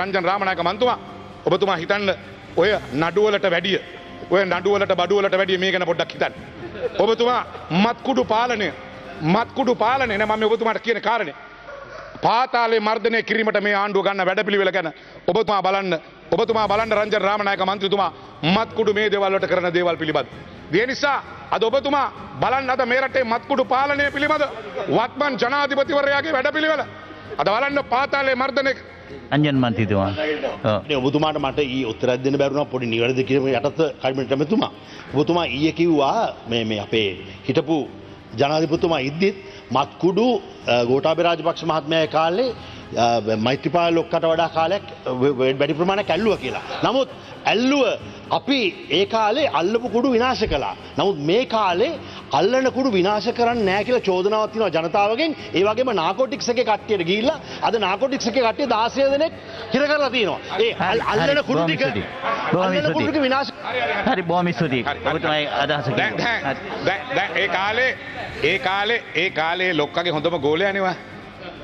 රංජන් රාමණයක මන්තුමා ඔබතුමා හිතන්න ඔය නඩුවලට වැඩිය ඔය නඩුවලට බඩුවලට වැඩිය මේ ගැන පොඩ්ඩක් හිතන්න. ඔබතුමා මත්කුඩු පාලනය මත්කුඩු පාලනය නෑ මම ඔබතුමාට කියන කාරණය. පාතාලේ මර්ධනය කිරීමට මේ ආණ්ඩුව ගන්න වැඩපිළිවෙල ගැන ඔබතුමා බලන්න ඔබතුමා බලන්න රංජන් රාමණයක මන්ත්‍රතුමා මත්කුඩු මේ දේවල්වලට කරන දේවල් පිළිබඳ. ඒ නිසා අද ඔබතුමා බලන්න අද මේ රටේ මත්කුඩු පාලනය පිළිබඳ වත්මන් ජනාධිපතිවරයාගේ වැඩපිළිවෙල. අද බලන්න පාතාලේ මර්ධනය අංජන් මන්තිතුමා. ඔබතුමාට මට ඒ උත්තරයක් දෙන්න බැරුණා පොඩි නිවැරදි කිරීම යටත කයිමට මෙතුමා. ඔබතුමා ඊයේ කිව්වා මේ මේ අපේ හිටපු ජනාධිපතිතුමා ඉද්දිත් මත්කුඩු ගෝඨාභය රාජපක්ෂ මහත්මයා කාලේ අ, මෛත්‍රීපාල ලොක්කට වඩා කාලයක් වැඩි ප්‍රමාණයක් ඇල්ලුවා කියලා. නමුත් ඇල්ලුව අපි ඒ කාලේ අල්ලපු කුඩු විනාශ කළා. නමුත් මේ කාලේ අල්ලන කුඩු විනාශ කරන්නේ නැහැ කියලා චෝදනාවක් තියෙනවා ජනතාවගෙන්. ඒ වගේම නාකෝටික්ස් එකේ කට්ටියට ගිහිල්ලා අද නාකෝටික්ස් එකේ කට්ටිය 16 දෙනෙක් හිර කරලා තියෙනවා. ඒ අල්ලන කුඩු ටික අල්ලන කුඩු. ටික විනාශ හරි බොහොම ස්තුතියි. ඔබතුමායි අදහස කිව්වා. දැන්. දැන් ඒ කාලේ ඒ කාලේ ඒ කාලේ ලොක්කගේ හොඳම ගෝලයනේවා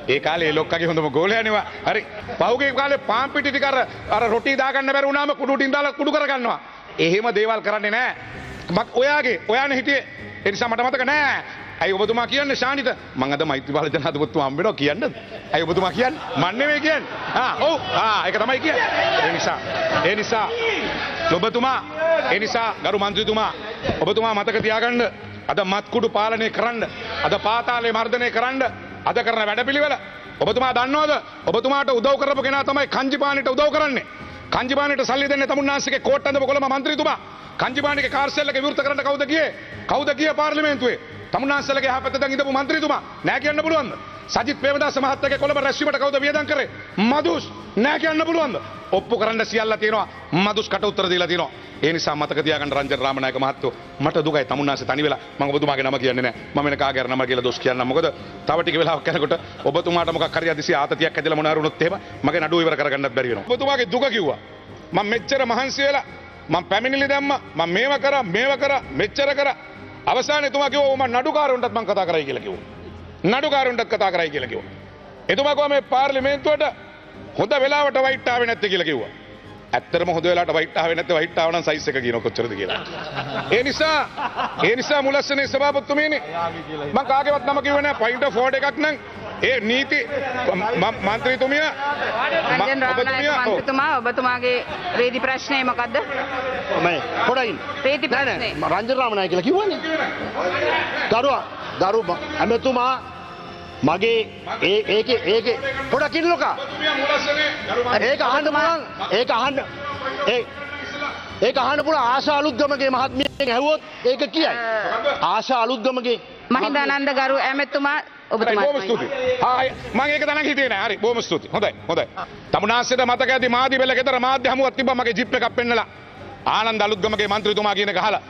ඒ කාලේ ලොක්කගේ හොඳම ගෝලයනේවා හරි. පහුගිය කාලේ පාන් පිටි ටික අර අර රොටි දාගන්න බැරි වුණාම කුඩු ටින් දාලා කුඩු කරගන්නවා. එහෙම දේවල් කරන්නේ නැහැ මක් ඔයාගේ ඔයානේ හිටියේ. ඒ නිසා මට මතක නෑ. ඇයි ඔබතුමා කියන්නේ ශානිත? මං අද මෛත්‍රීපාල ජනාධිපතිතුමා හම්බ වෙනවා කියන්නද? ඇයි ඔබතුමා කියන්නේ? මන් නෙමෙයි කියන්නේ. ආ ඔව්. ආ ඒක තමයි කියන්නේ. ඒ නිසා ඒ නිසා ඔබතුමා ඒ නිසා ගරු මන්ත්‍රීතුමා ඔබතුමා මතක තියාගන්න. අද මත්කුඩු පාලනය කරන්න අද පාතාලේ මර්ධනය කරන්න අද කරන වැඩපිළිවෙල. ඔබතුමා දන්නවද? ඔබතුමාට උදව් කරපු කෙනා තමයි කංජිපානිට උදව් කරන්නේ. කංජිපානිට සල්ලි දෙන්න තමුන්නාන්සේගේ කෝට්ටන්ද කොළඹ මන්ත්‍රීතුමා. කංජිපානිගේ කාර්යාලයක විවෘත කරන්න කවුද ගියේ? කවුද ගියේ පාර්ලිමේන්තුවේ? තමුන්නාන්සේලගේ යහපැත්ත දැන් ඉඳපු මන්ත්‍රීතුමා නෑ කියන්න පුළුවන්ද? සජිත් ප්‍රේමදාස මහත්තයාගේ කොළඹ රැස්වීමට කවුද වියදම් කරේ? මදුස් නෑ කියන්න පුළුවන්ද? ඔප්පු කරන්න සියල්ල තියෙනවා. මදුස් කට උත්තර දීලා තියෙනවා. ඒ නිසා මතක තියාගන්න රංජන රාමනායක මහත්තයෝ මට දුකයි. තමුන්නාන්සේ තනි වෙලා මම ඔබතුමාගේ නම කියන්නේ නෑ. මම වෙන කාගේ හරි නම කියලා දොස් කියන්නම් මොකද තව ටික වෙලාවක් යනකොට ඔබතුමාට මොකක් හරි අදිසි ආතතියක් ඇදලා මොනාර වුණොත් එහෙම මගේ නඩුව ඉවර කරගන්නත් බැරි වෙනවා. ඔබතුමාගේ දුක කිව්වා. මම මෙච්චර මහන්සි වෙලා මම පැමිණිලි දැම්ම මම මේව කරා මේව කරා මෙච්චර කරා. අවසානයේ එතුමා කිව්වා මම නඩුකාරුන්ටත් මම කතා කරයි කියලා කිව්වා. නඩුකාරුන්ටත් කතා කරයි කියලා කිව්වා. එතුමා කිව්වා මේ පාර්ලිමේන්තුවට හොඳ වෙලාවට වයිට් ආවේ නැත්තේ කියලා කිව්වා. ඇත්තටම හොඳ වෙලාවට වයිට් ආවේ නැත්te වයිට් ආව නම් සයිස් එක කියන කොච්චරද කියලා. ඒ නිසා ඒ නිසා මුලස්සනේ සභාපතිතුමීනි මම කාගේවත් නම කිව්වේ නැහැ. පොයින්ට් ඔෆ් ෆෝඩ් එකක් නම් ඒ නීති මන්ත්‍රීතුමිය ම- රංජන් ඔබතුමිය රාමනායක ඔව්. මන්ත්‍රතුමා ඔබතුමාගේ රේදි ප්‍රශ්නය මොකක්ද? මම පොඩයින් රේදි නෑ ප්‍රශ්නේ. නෑ රංජන රාමනායක කියලා කිව්වනේ. දරුවා දරු ඇමතුමා මගේ ඒ ඒකේ ඒකේ පොඩක් ඉන්නලකා ඒක අහන්න පුළුවන් ඒක අහන්න ඒ ඒක අහන්න පුළුවන් ආශා අලුත්ගමගේ මහත්මියෙන් ඇහුවොත් ඒක කියයි ආශා අලුත්ගමගේ මහින්දානන්ද ගරු ඇමැතුමා ඔබතුමා. හායි මම ඒක දැනන් හිටියේ නෑ. හරි බොහොම ස්තුතියි. හොඳයි හොඳයි. තමුනාස්සෙට මතක ඇති මාදි බෙල්ල ගෙදර මාධ්‍ය හමුවක් තිබ්බා මගේ ජිප් එකක් පෙන්නලා. ආනන්ද අලුත්ගමගේ මන්ත්‍රීතුමා කියන එක අහලා.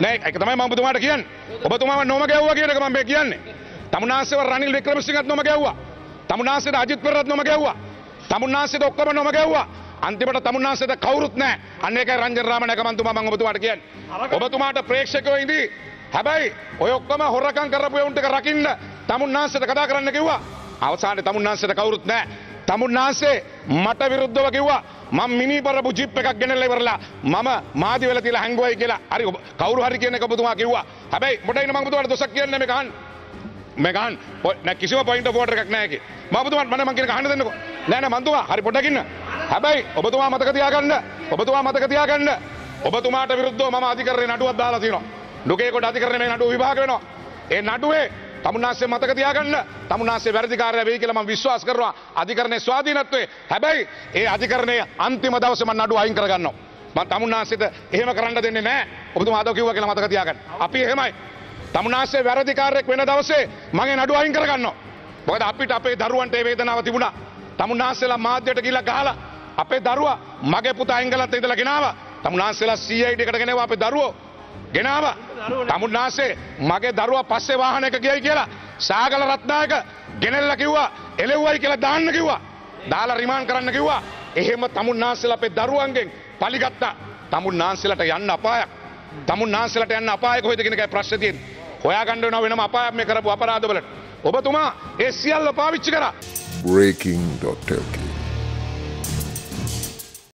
නෑ ඒක තමයි මම ඔබතුමාට කියන්නේ. ඔබතුමාව නොම ගැව්වා කියන එක මම මේ කියන්නේ. තමුනාස්සෙව රනිල් වික්‍රමසිංහත් නොම ගැව්වා. තමුනාස්සෙට අජිත් පෙරේරත් නොම ගැව්වා. තමුන්නාන්සේට ඔක්කොම නොම ගැව්වා. අන්තිමට තමුන්නාන්සේට කවුරුත් නැහැ. අන්න ඒකයි රංජන රාමනායක මන්තුමා මම ඔබතුමාට කියන්නේ. ඔබතුමාට ප්‍රේක්ෂකයෝ ඉදී හැබැයි ඔය ඔක්කොම හොරකම් කරපු උන්ට රකින්න තමුන්නාන්සේට කතා කරන්න කිව්වා. අවසානයේ තමුන්නාන්සේට කවුරුත් නැහැ. තමුන්නාන්සේ මට විරුද්ධව කිව්වා මම මිනි බරපු ජිප් එකක් ගෙනල්ලා ඉවරලා මම මාදි වෙලා තියලා හැංගුවයි කියලා. හරි ඔබ කවුරු හරි කියන එක ඔබතුමා කිව්වා. හැබැයි මොඩයින මම ඔබතුමාට දොසක් කියන්නේ මේක අහන්න. මේකන් නෑ කිසිම පොයින්ට ෆෝට එකක් නෑ ඒකේ. මම ඔබතුමාට මම මං කියන එක අහන්න දෙන්නකෝ. නෑ නෑ මන්තුමා හරි පොඩ්ඩක් ඉන්න. හැබැයි ඔබතුමා මතක තියාගන්න. ඔබතුමා මතක තියාගන්න. ඔබතුමාට විරුද්ධව මම අධිකරණේ නඩුවක් දාලා තියෙනවා. ඩුකේ කොට අධිකරණේ මේ නඩුව විභාග වෙනවා. ඒ නඩුවේ තමුන්නාස්සේ මතක තියාගන්න. තමුන්නාස්සේ වැරදිකාරය වෙයි කියලා මම විශ්වාස කරනවා. අධිකරණයේ ස්වාධීනත්වයේ. හැබැයි ඒ අධිකරණයේ අන්තිම දවසේ මම නඩුව අයින් කරගන්නවා. මම තමුන්නාස්සෙට එහෙම කරන්න දෙන්නේ නෑ. ඔබතුමා අද කිව්වා කියලා මතක තියාගන්න. අපි එහෙමයි. තමුන්නාසේ වැරදිකාරයෙක් වෙන දවසේ මගේ නඩුව අයින් කරගන්නවා. මොකද අපිට අපේ දරුවන්ට ඒ වේදනාව තිබුණා. තමුන්නාසේලා මාධ්‍යයට ගිහිල්ලා ගහලා අපේ දරුවා මගේ පුතා එංගලන්තේ ඉඳලා ගෙනාවා. තමුන්නාසේලා CID එකට ගෙනාවා අපේ දරුවෝ. ගෙනාවා. තමුන්නාසේ මගේ දරුවා පස්සේ වාහනයක ගියයි කියලා සාගල රත්නායක ගෙනෙල්ලා කිව්වා එලෙව්වයි කියලා දාන්න කිව්වා. දාලා රිමාන්ඩ් කරන්න කිව්වා. එහෙම තමුන්නාසේලා අපේ දරුවන්ගෙන් පලිගත්තා. තමුන්නාසේලාට යන්න අපායක්. තමුන්නාසේලාට යන්න අපායක කොහෙද කියන එකයි ප්‍රශ්නේ තියෙන්නේ. හොයාගන්න වෙනවා වෙනම අපායක් මේ කරපු අපරාධවලට. ඔබතුමා ඒ සියල්ල පාවිච්චි කරා. breaking.lk